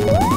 Woo!